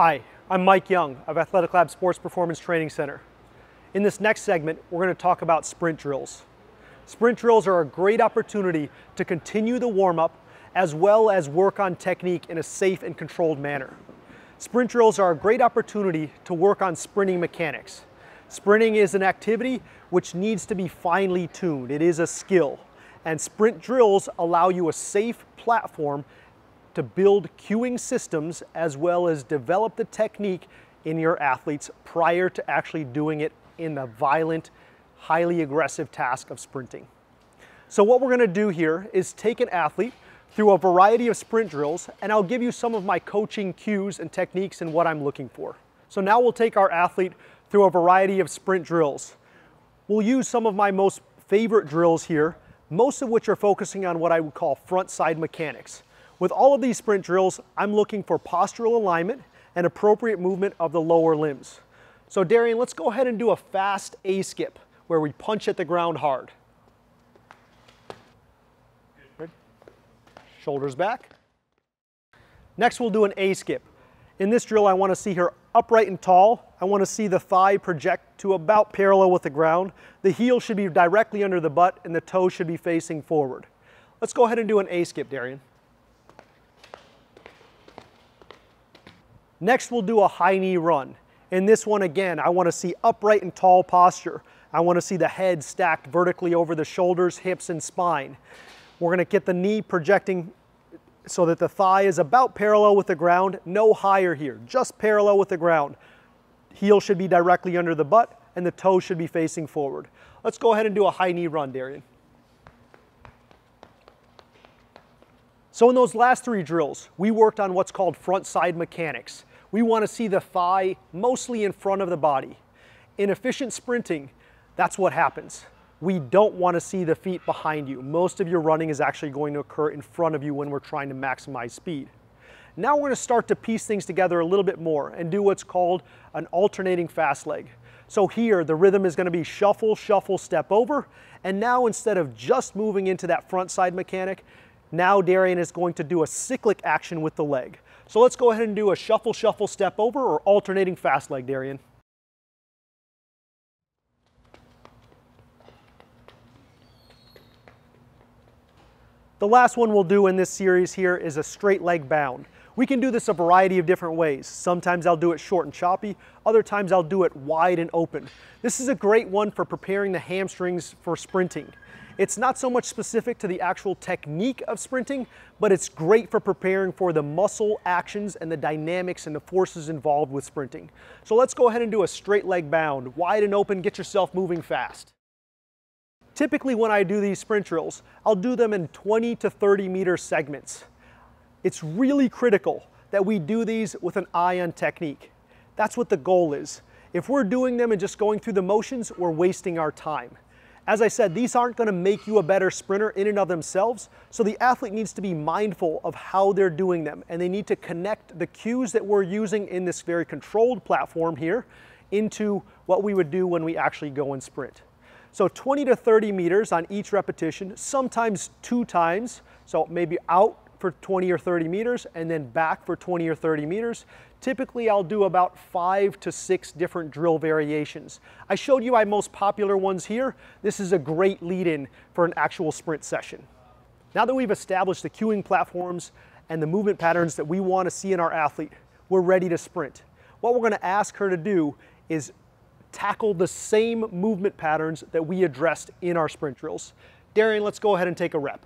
Hi, I'm Mike Young of Athletic Lab Sports Performance Training Center. In this next segment, we're going to talk about sprint drills. Sprint drills are a great opportunity to continue the warm-up as well as work on technique in a safe and controlled manner. Sprint drills are a great opportunity to work on sprinting mechanics. Sprinting is an activity which needs to be finely tuned. It is a skill. And sprint drills allow you a safe platform to build cueing systems as well as develop the technique in your athletes prior to actually doing it in the violent, highly aggressive task of sprinting. So what we're gonna do here is take an athlete through a variety of sprint drills and I'll give you some of my coaching cues and techniques and what I'm looking for. So now we'll take our athlete through a variety of sprint drills. We'll use some of my most favorite drills here, most of which are focusing on what I would call front side mechanics. With all of these sprint drills, I'm looking for postural alignment and appropriate movement of the lower limbs. So Darian, let's go ahead and do a fast A-skip where we punch at the ground hard. Shoulders back. Next we'll do an A-skip. In this drill I want to see her upright and tall. I want to see the thigh project to about parallel with the ground. The heel should be directly under the butt and the toe should be facing forward. Let's go ahead and do an A-skip, Darian. Next, we'll do a high knee run. In this one, again, I wanna see upright and tall posture. I wanna see the head stacked vertically over the shoulders, hips, and spine. We're gonna get the knee projecting so that the thigh is about parallel with the ground, no higher here, just parallel with the ground. Heel should be directly under the butt and the toe should be facing forward. Let's go ahead and do a high knee run, Darian. So in those last three drills, we worked on what's called front side mechanics. We want to see the thigh mostly in front of the body. In efficient sprinting, that's what happens. We don't want to see the feet behind you. Most of your running is actually going to occur in front of you when we're trying to maximize speed. Now we're going to start to piece things together a little bit more and do what's called an alternating fast leg. So here, the rhythm is going to be shuffle, shuffle, step over. And now instead of just moving into that front side mechanic, now Darian is going to do a cyclic action with the leg. So let's go ahead and do a shuffle, shuffle, step over or alternating fast leg, Darian. The last one we'll do in this series here is a straight leg bound. We can do this a variety of different ways. Sometimes I'll do it short and choppy, other times I'll do it wide and open. This is a great one for preparing the hamstrings for sprinting. It's not so much specific to the actual technique of sprinting, but it's great for preparing for the muscle actions and the dynamics and the forces involved with sprinting. So let's go ahead and do a straight leg bound, wide and open, get yourself moving fast. Typically when I do these sprint drills, I'll do them in 20 to 30 meter segments. It's really critical that we do these with an eye on technique. That's what the goal is. If we're doing them and just going through the motions, we're wasting our time. As I said, these aren't gonna make you a better sprinter in and of themselves, so the athlete needs to be mindful of how they're doing them, and they need to connect the cues that we're using in this very controlled platform here into what we would do when we actually go and sprint. So 20 to 30 meters on each repetition, sometimes two times, so maybe out for 20 or 30 meters and then back for 20 or 30 meters. Typically I'll do about five to six different drill variations. I showed you my most popular ones here. This is a great lead-in for an actual sprint session. Now that we've established the cueing platforms and the movement patterns that we want to see in our athlete, we're ready to sprint. What we're going to ask her to do is tackle the same movement patterns that we addressed in our sprint drills. Darian, let's go ahead and take a rep.